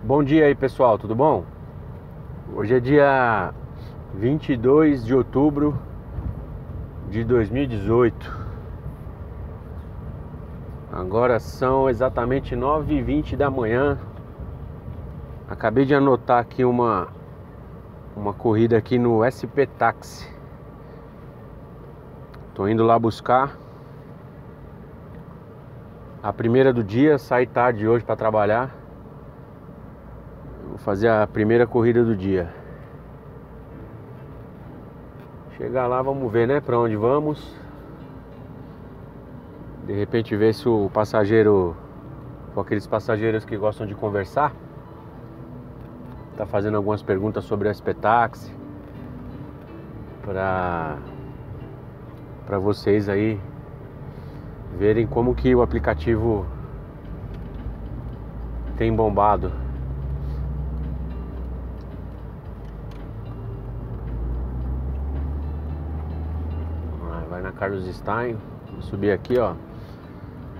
Bom dia aí pessoal, tudo bom? Hoje é dia 22 de outubro de 2018 Agora são exatamente 9h20 da manhã. Acabei de anotar aqui uma uma corrida aqui no SP Taxi. Tô indo lá buscar. A primeira do dia, saí tarde hoje para trabalhar fazer a primeira corrida do dia. Chegar lá, vamos ver, né, para onde vamos. De repente ver se o passageiro, com aqueles passageiros que gostam de conversar, tá fazendo algumas perguntas sobre a Spetaxi para para vocês aí verem como que o aplicativo tem bombado. Carlos Stein. Vou subir aqui, ó.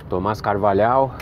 Tomás Carvalhal.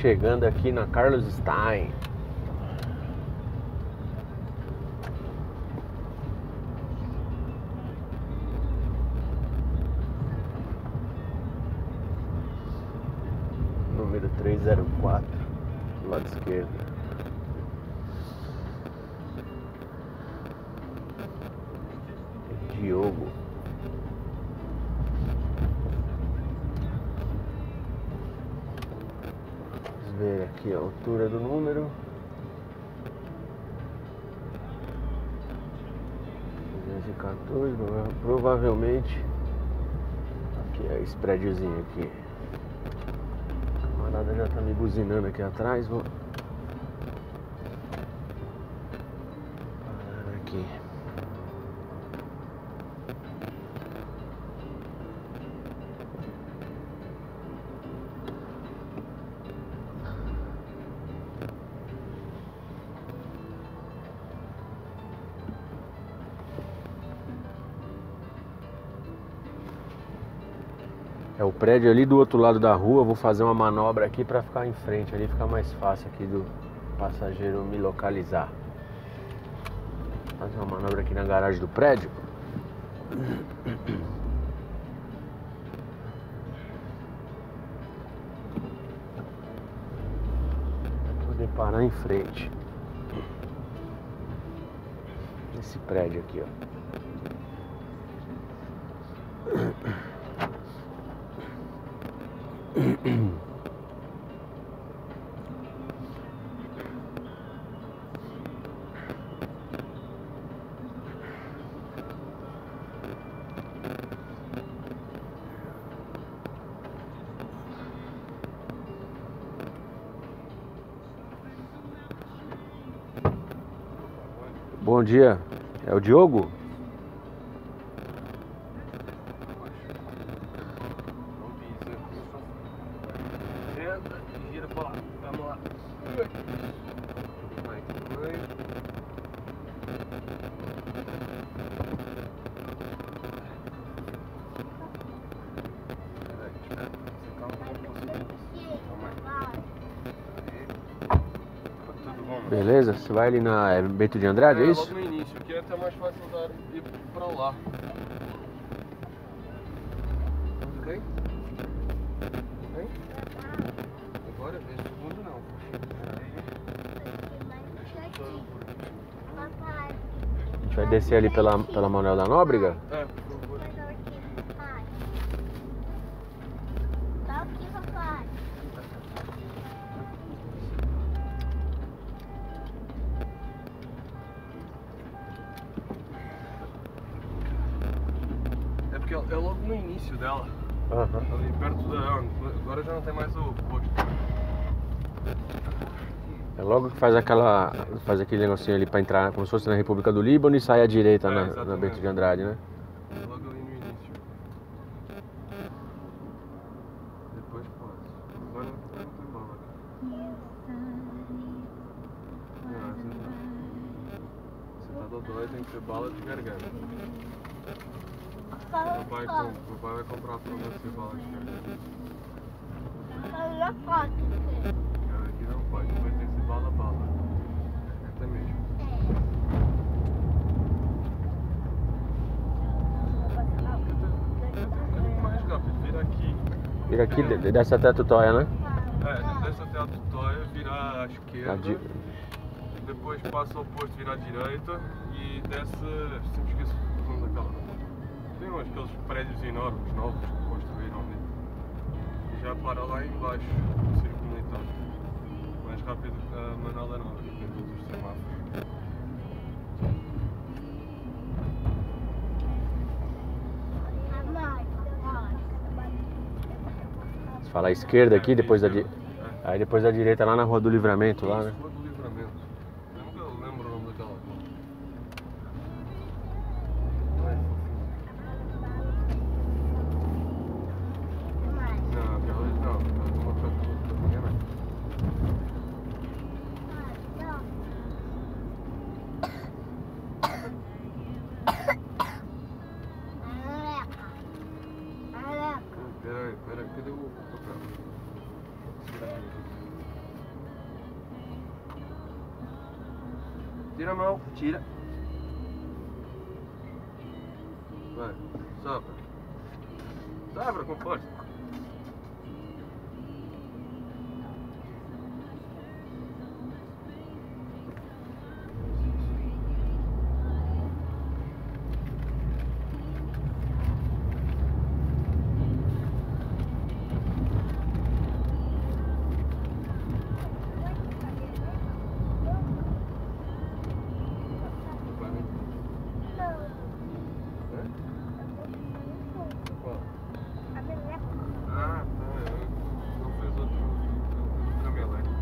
Chegando aqui na Carlos Stein. Número 304, do lado esquerdo. Diogo. ver aqui a altura do número. 214, provavelmente aqui é esse prédiozinho aqui. A camarada já tá me buzinando aqui atrás, vou parar aqui. O prédio ali do outro lado da rua. Vou fazer uma manobra aqui para ficar em frente ali, ficar mais fácil aqui do passageiro me localizar. Fazer uma manobra aqui na garagem do prédio. Poder parar em frente. Esse prédio aqui, ó. Bom dia, é o Diogo? Vai ali na é, Bento de Andrade, é, é isso? logo no início, aqui é até mais fácil andar ir pra lá. Tudo bem? Bem? Agora, esse segundo não. A gente vai descer ali pela, pela Manuel da Nóbrega? É logo que faz aquela. faz aquele negocinho ali pra entrar como se fosse na República do Líbano e sai à direita É, na, na. Bento de Andrade, né? É Logo ali no início. Depois passa. Agora não tem bala. Não, você tá. Dodói, tem que ser bala de garganta. Meu pai, meu pai vai comprar pra você bala de garganta. Cara, aqui não pode, vai ter que ser bala bala. Garganta mesmo. Um pouquinho mais rápido, vira aqui. Vira aqui, de- desce até a tutóia, né? É, desce até a tutóia, vira à esquerda. di- Depois passa ao posto, vira à direita e desce. Sempre esqueço o nome daquela. Tem uns aqueles prédios enormes, novos que construíram ali. E já para lá embaixo, no círculo militar. Mais rápido que a Manala Nova, que tem todos os semáforos. Você fala à esquerda aqui, depois da di... Aí depois da direita lá na Rua do Livramento, lá, né? Isso, Rua do Livramento. Eu nunca lembro o nome daquela rua. Ai, fofinho. Não, aquela não. Aquela é uma coisa pequena. Peraí, peraí, cadê o papel? Tira a mão, tira. Vai, sopra. Sopra com força. Vai, vem. Hã? Qual? Ah, tá. Eu não fiz outro. Não fiz outro meleco.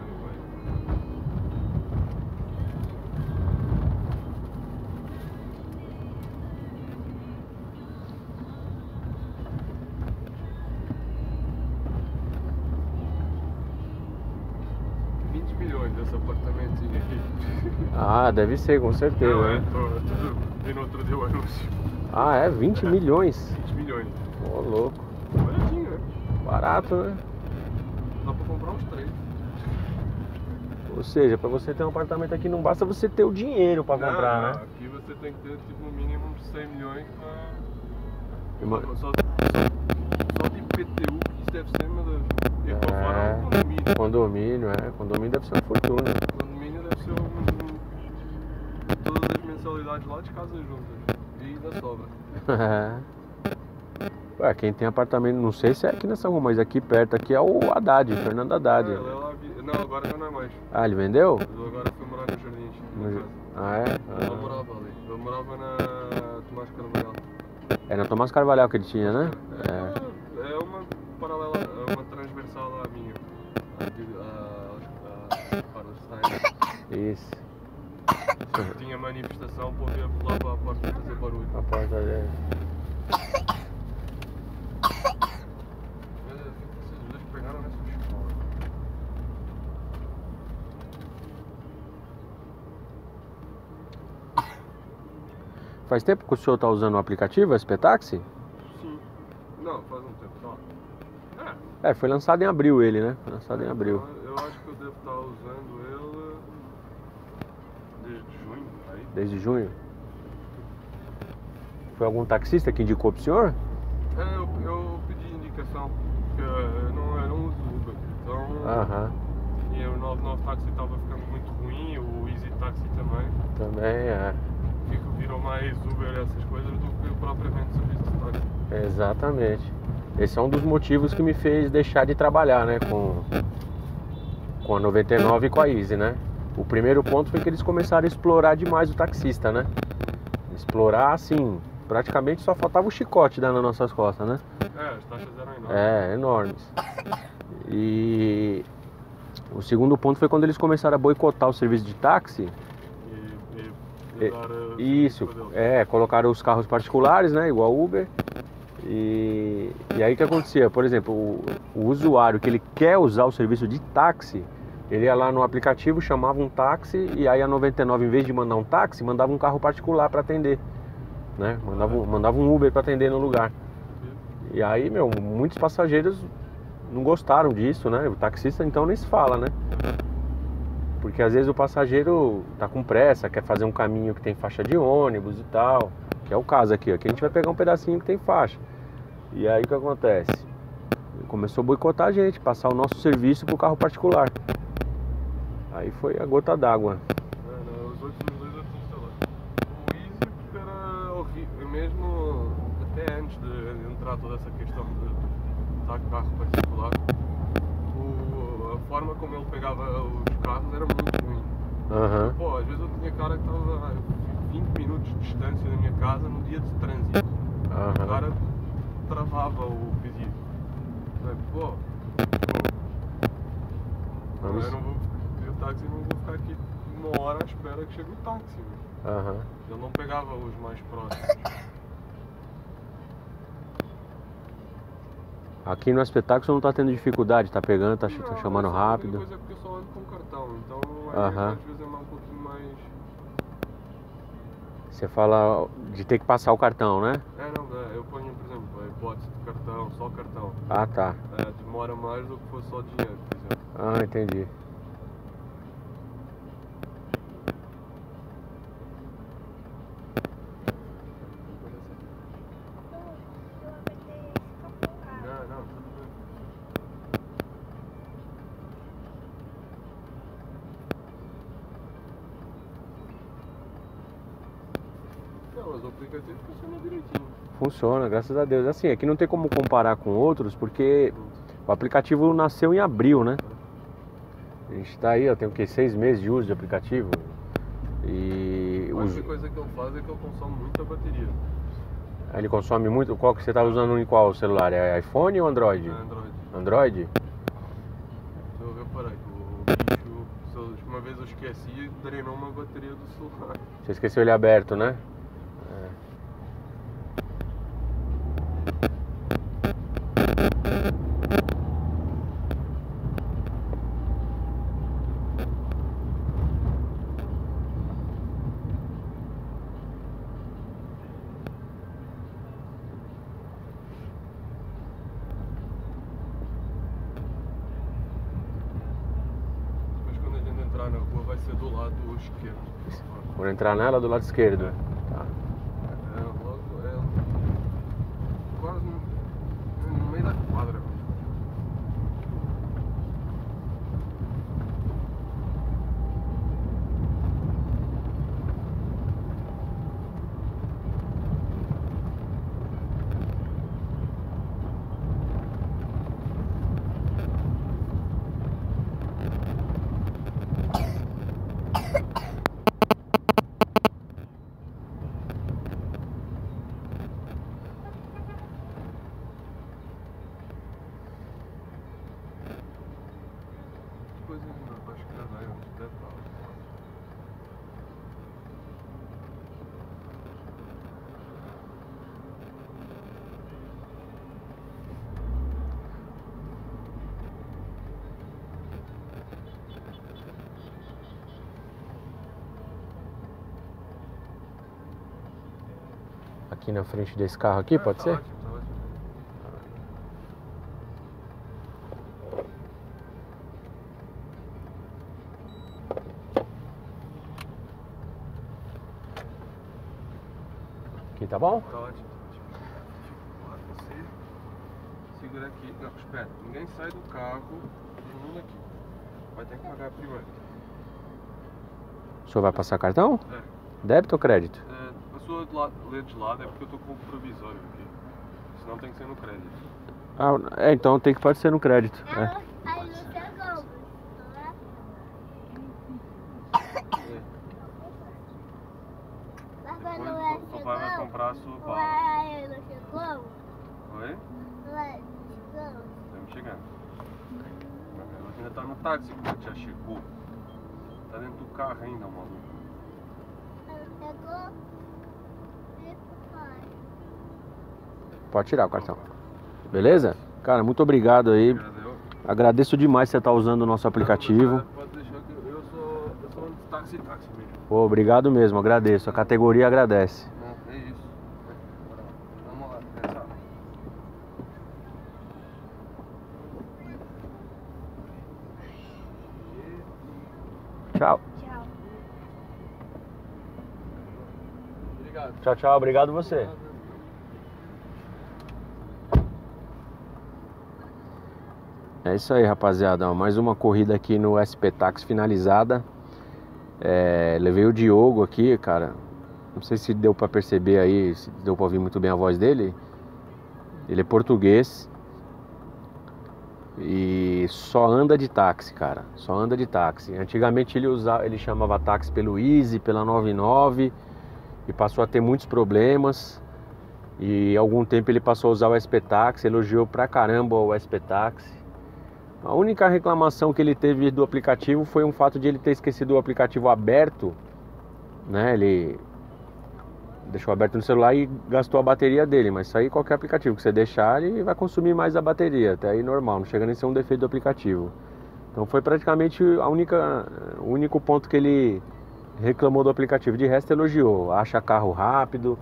Aí vai. Vinte milhões desse apartamentozinho aqui. Ah, deve ser, com certeza, Não, é, né? tô, tudo. Vi no outro o anúncio. Ah, é? 20 milhões? 20 milhões. Ô, louco. Baratinho, né? Barato, né? Dá pra comprar uns três. Ou seja, pra você ter um apartamento aqui não basta você ter o dinheiro pra Não, comprar, não, né? Aqui você tem que ter tipo no mínimo uns 100 milhões pra. Ima- Só, só, só de IPTU que isso deve ser, meu Deus. E pra fora É. um condomínio. Condomínio, é. Condomínio deve ser uma fortuna. Condomínio deve ser um- mensalidades lá de casa juntas. E ainda sobra. Ué, quem tem apartamento, não sei se é aqui nessa rua, mas aqui perto aqui é o Haddad, Fernando Haddad. É, ela é Não, agora já não é mais. Ah, ele vendeu? Eu agora fui morar no Jardins. No. Ah, é? Eu Ah. morava ali. Eu morava na Tomás Carvalhal. É na Tomás Carvalhal que ele tinha, né? É. É, é uma paralela, é uma transversal à minha. Aqui, a, a, a Palestine. Tinha manifestação para ver lá para a porta fazer barulho. A porta escola? Faz tempo que o senhor tá usando o aplicativo SP-Taxi? Sim. Não, faz um tempo só. É, foi lançado em abril ele, né? Foi lançado em abril. Eu, eu acho que eu devo estar usando ele desde junho, aí. Desde junho. Foi algum taxista que indicou pro senhor? É, eu, eu pedi indicação, porque eu não, eu não uso Uber. Então, Aham. e o 99 táxi estava ficando muito ruim, o Easy Taxi também. Também é. Fico, virou mais Uber e essas coisas do que propriamente serviço de táxi. Exatamente. Esse é um dos motivos que me fez deixar de trabalhar, né? Com, com a 99 e com a Easy, né? O primeiro ponto foi que eles começaram a explorar demais o taxista, né? Explorar assim, praticamente só faltava o chicote dar nas nossas costas, né? É, as taxas eram enormes. É, enormes. E o segundo ponto foi quando eles começaram a boicotar o serviço de táxi. E, e, e Isso, é, colocaram os carros particulares, né, igual Uber. E, e aí o que acontecia? Por exemplo, o, o usuário que ele quer usar o serviço de táxi, ele ia lá no aplicativo, chamava um táxi e aí a 99, em vez de mandar um táxi, mandava um carro particular para atender, né? Mandava, um- mandava um Uber para atender no lugar. E aí, meu, muitos passageiros não gostaram disso, né? O taxista então nem se fala, né? Porque às vezes o passageiro tá com pressa, quer fazer um caminho que tem faixa de ônibus e tal, que é o caso aqui. Aqui a gente vai pegar um pedacinho que tem faixa. E aí o que acontece? Começou a boicotar a gente, passar o nosso serviço pro carro particular. Aí foi a gota d'água. É, os outros dois tinha instalado. O Easy era horrível, mesmo até antes de entrar toda essa questão de estar carro particular, o- a forma como ele pegava os carros era muito ruim. Aham. Pô, às vezes eu tinha cara que estava a 20 minutos de distância da minha casa no dia de trânsito. O Aham. cara travava o pedido. É, Pô, pô, Vamos- eu não vou o táxi e não vou ficar aqui uma hora à espera que chegue o táxi. Aham. Ele não pegava os mais próximos. Aqui no espetáculo você não tá tendo dificuldade, tá pegando, tá, ch- tá Não, chamando essa é rápido. coisa é porque eu só ando com cartão, então aí, Aham. às vezes é mais um pouquinho mais. Você fala de ter que passar o cartão, né? É, não, é, eu ponho, por exemplo, a hipótese de cartão, só cartão. Ah, tá. É, demora mais do que fosse só dinheiro, por exemplo. Ah, entendi. Não, não, tudo bem. Não, mas o aplicativo funciona direitinho. Funciona, graças a Deus. Assim, aqui não tem como comparar com outros, porque o aplicativo nasceu em abril, né? A gente tá aí, ó, tem o quê? Seis meses de uso de aplicativo. E A os- única coisa que eu faço é que eu consumo muita bateria. ele consome muito. Qual que você tá usando em qual celular? É iPhone ou Android? na Android. Android? Se eu reparar que o bicho, uma vez eu esqueci e drenou uma bateria do celular. Você esqueceu ele aberto, né? Depois quando a gente entrar na rua vai ser do lado esquerdo. Por entrar nela do lado esquerdo. É logo, é, quase no, no meio da quadra. mesmo. Depois ainda acho que já vai onde deve estar. Aqui na frente desse carro aqui, pode tá ser? Tá. Aqui tá bom? Tá ótimo, tá Você segura aqui. Não, espera. Ninguém sai do carro. Mundo aqui. Vai ter que pagar primeiro. O senhor vai passar cartão? É. Débito ou crédito? É, de lado, ler de lado é porque eu tô com o provisório aqui. Senão tem que ser no crédito. Ah, é, então tem que ser no crédito. É. Aí você compra, não é? Depois é o vai chegou, comprar bala. Ué, não chegou? Oi? Ué, não chegou? Estamos chegando. Ela ainda tá no táxi que já chegou. Tá dentro do carro ainda, maluco. Não chegou? E papai? Pode tirar o cartão. Beleza? Cara, muito obrigado aí. Agradeço demais você estar usando o nosso aplicativo. Pô, obrigado mesmo, agradeço. A categoria agradece. É. Tchau. Tchau. Obrigado. Tchau, tchau. Obrigado você. É isso aí, rapaziada. Mais uma corrida aqui no SP Tax finalizada. É, levei o Diogo aqui, cara. Não sei se deu pra perceber aí, se deu pra ouvir muito bem a voz dele. Ele é português. E só anda de táxi, cara. Só anda de táxi. Antigamente ele usava, ele chamava táxi pelo Easy, pela 99 e passou a ter muitos problemas. E algum tempo ele passou a usar o SP Taxi, elogiou pra caramba o SP Taxi. A única reclamação que ele teve do aplicativo foi um fato de ele ter esquecido o aplicativo aberto, né? Ele deixou aberto no celular e gastou a bateria dele, mas isso aí qualquer aplicativo que você deixar, ele vai consumir mais a bateria, até aí normal, não chega nem a ser um defeito do aplicativo. Então foi praticamente a única, o único ponto que ele reclamou do aplicativo. De resto elogiou, acha carro rápido,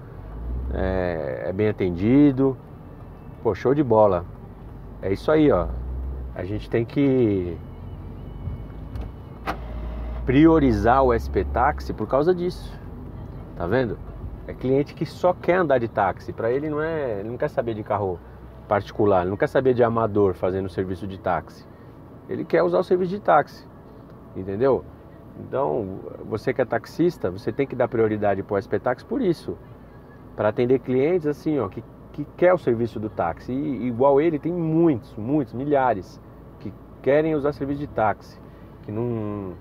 é, é bem atendido, pô, show de bola. É isso aí, ó. A gente tem que priorizar o SP Táxi por causa disso. Tá vendo? É cliente que só quer andar de táxi. Para ele não é, ele não quer saber de carro particular, ele não quer saber de amador fazendo serviço de táxi. Ele quer usar o serviço de táxi. Entendeu? Então, você que é taxista, você tem que dar prioridade para o SP Táxi por isso. Para atender clientes assim, ó, que, que quer o serviço do táxi. E igual ele, tem muitos, muitos, milhares querem usar serviço de táxi, que não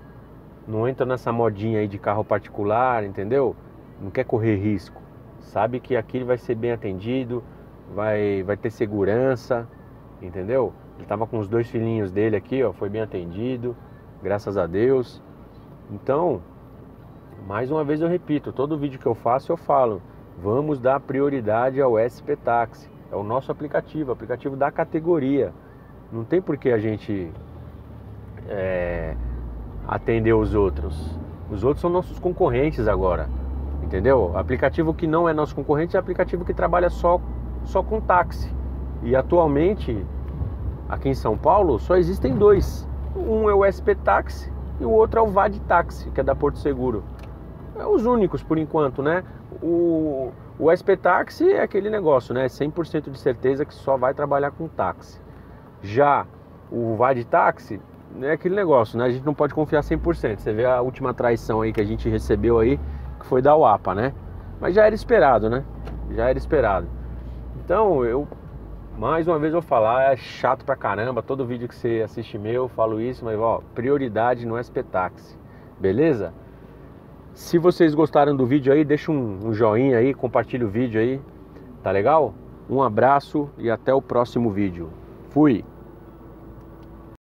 não entra nessa modinha aí de carro particular, entendeu? Não quer correr risco. Sabe que aqui ele vai ser bem atendido, vai vai ter segurança, entendeu? Ele tava com os dois filhinhos dele aqui, ó, foi bem atendido, graças a Deus. Então, mais uma vez eu repito, todo vídeo que eu faço eu falo, vamos dar prioridade ao SP Táxi. É o nosso aplicativo, aplicativo da categoria. Não tem por que a gente é, atender os outros. Os outros são nossos concorrentes agora. Entendeu? Aplicativo que não é nosso concorrente é aplicativo que trabalha só, só com táxi. E atualmente, aqui em São Paulo, só existem dois. Um é o SP Táxi e o outro é o VAD Táxi, que é da Porto Seguro. É os únicos por enquanto, né? O, o SP Táxi é aquele negócio, né? 100% de certeza que só vai trabalhar com táxi. Já o VAD Táxi é aquele negócio, né? A gente não pode confiar 100%. Você vê a última traição aí que a gente recebeu aí, que foi da UAPA, né? Mas já era esperado, né? Já era esperado. Então, eu mais uma vez vou falar, é chato pra caramba, todo vídeo que você assiste meu, eu falo isso, mas ó, prioridade no SP Táxi. Beleza? Se vocês gostaram do vídeo aí, deixa um, um joinha aí, compartilha o vídeo aí. Tá legal? Um abraço e até o próximo vídeo. Fui!